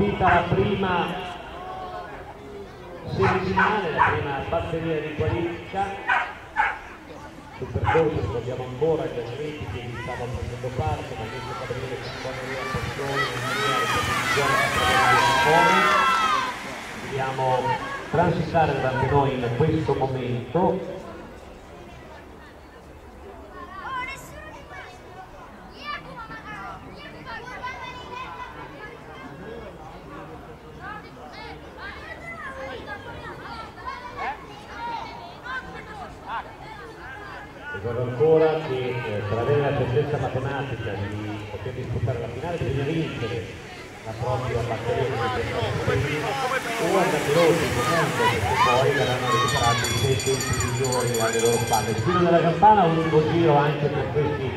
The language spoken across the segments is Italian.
partita la prima semifinale, la prima batteria di qualifica. Sul percorso troviamo ancora gli atleti che vi stavano prendendo parte, ma adesso Gabriele Camponeria, Pastore, Maria e Posizione Dobbiamo transitare davanti noi in questo momento Ricordo ancora che eh, per avere la certezza matematica di poter disputare la finale bisogna vincere la propria batteria o andare veloci comunque perché poi verranno recuperati i tempi migliori alle loro spalle. Spino della campana, un lungo giro anche per questi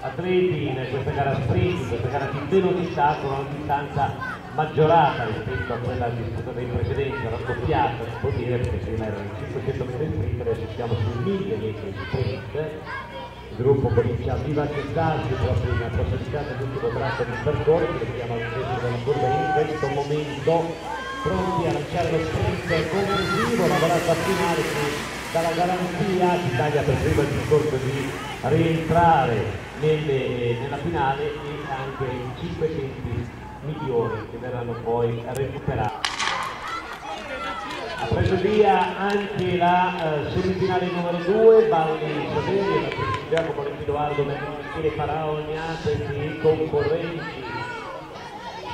atleti in questa gara sprint, in questa gara di velocità con una distanza maggiorata rispetto a quella disputa dei precedenti, raddoppiata si può dire perché prima erano 500 metri sprint, adesso siamo sui 1000 metri sprint. Gruppo comincia a vivacizzarsi proprio in prossimità dell'ultimo tratto di percorso, che siamo all'interno della curva in questo momento pronti a lanciare lo sprint conclusivo, la volata finale che dà la garanzia all'Italia per prima il discorso di rientrare nelle, nella finale e anche in 5 tempi migliori che verranno poi recuperati. Preso via anche la uh, semifinale numero 2, Balli Saveri, la Giacomo Edoardo Michele Paraognate e concorrenti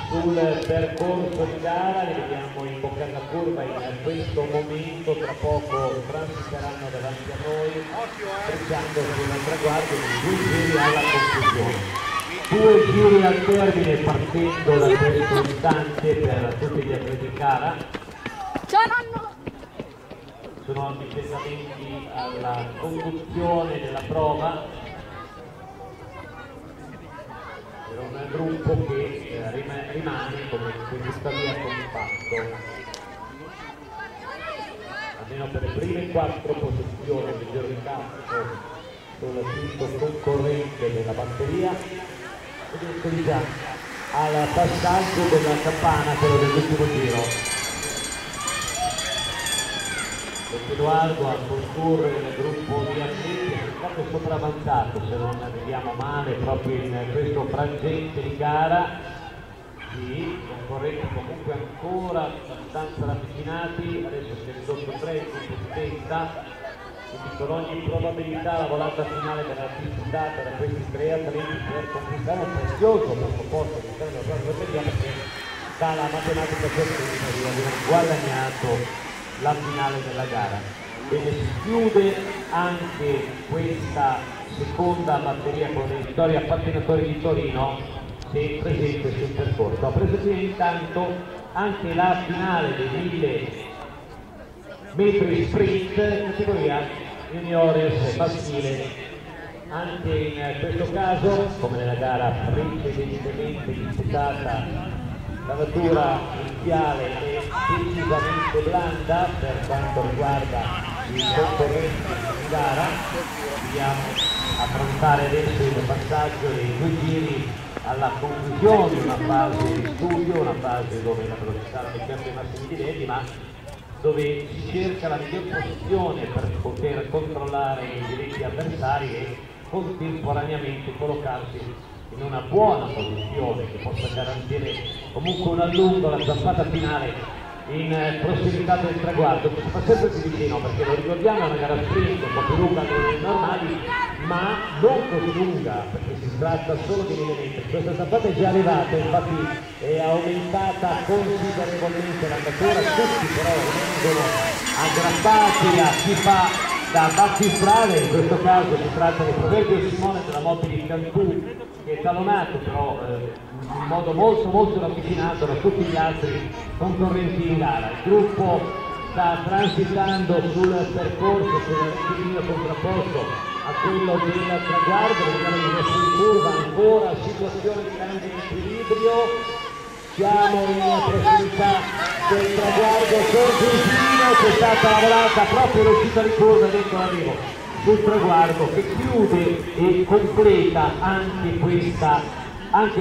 sul percorso di gara, li vediamo in bocca alla curva in questo momento, tra poco transiteranno davanti a noi, strecciando sul traguardo di due giri alla conclusione. Due giri al termine partendo da questo istante per tutti gli atleti in gara sono avvicinamenti alla conduzione della prova. Per un gruppo che eh, rimane come tuttavia compatto. Almeno per le prime quattro posizioni del di campo sul quinto concorrente della batteria. Ed già al passaggio della campana, quello dell'ultimo giro. Edoardo a condurre il gruppo di atleti è stato sopravanzato se non vediamo male proprio in questo frangente di gara. Sì, concorrenti comunque ancora abbastanza ravvicinati adesso si è ridotto 3 in testa quindi con ogni probabilità la volata finale verrà disputata da questi tre atleti per conquistare un prezioso primo posto all'interno della propria perché dalla matematica certezza di aver guadagnato la finale della gara. Bene, si chiude anche questa seconda batteria con le vittorie pattinatori di Torino se presente sul percorso. Ha preso via intanto anche la finale dei 1000 metri sprint categoria juniores maschile anche in questo caso come nella gara precedentemente disputata la natura iniziale è decisamente blanda per quanto riguarda i concorrenti in gara. Dobbiamo affrontare adesso il passaggio dei due giri alla conclusione di una fase di studio, una fase dove la velocità non è sempre massimi livelli ma dove si cerca la miglior posizione per poter controllare i diritti avversari e contemporaneamente collocarsi in una buona posizione che possa garantire comunque un allungo la zampata finale in prossimità del traguardo che si fa sempre più vicino perché lo ricordiamo è una gara sprint un po' più lunga delle normali ma non così lunga perché si tratta solo di elementi questa zampata è già arrivata infatti è aumentata considerevolmente l'andatura tutti però rimangono aggrappati a chi fa da battistrade in questo caso si tratta di Proverbio Simone della Motti di Cantù che è talonato però eh, in modo molto molto ravvicinato da tutti gli altri concorrenti in gara. Il gruppo sta transitando sul percorso, sul rettilineo contrapposto a quello del traguardo, vediamo di essere in curva, ancora situazione di grande equilibrio, siamo in prossimità del traguardo conclusivo stata lavorata proprio l'uscita di curva dentro l'arrivo sul traguardo che chiude e completa anche questa anche